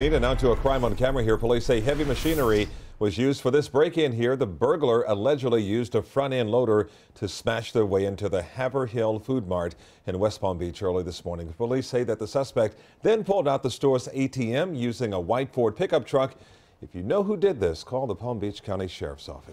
And now to a crime on camera here. Police say heavy machinery was used for this break-in here. The burglar allegedly used a front-end loader to smash their way into the Haverhill Food Mart in West Palm Beach early this morning. Police say that the suspect then pulled out the store's ATM using a white Ford pickup truck. If you know who did this, call the Palm Beach County Sheriff's Office.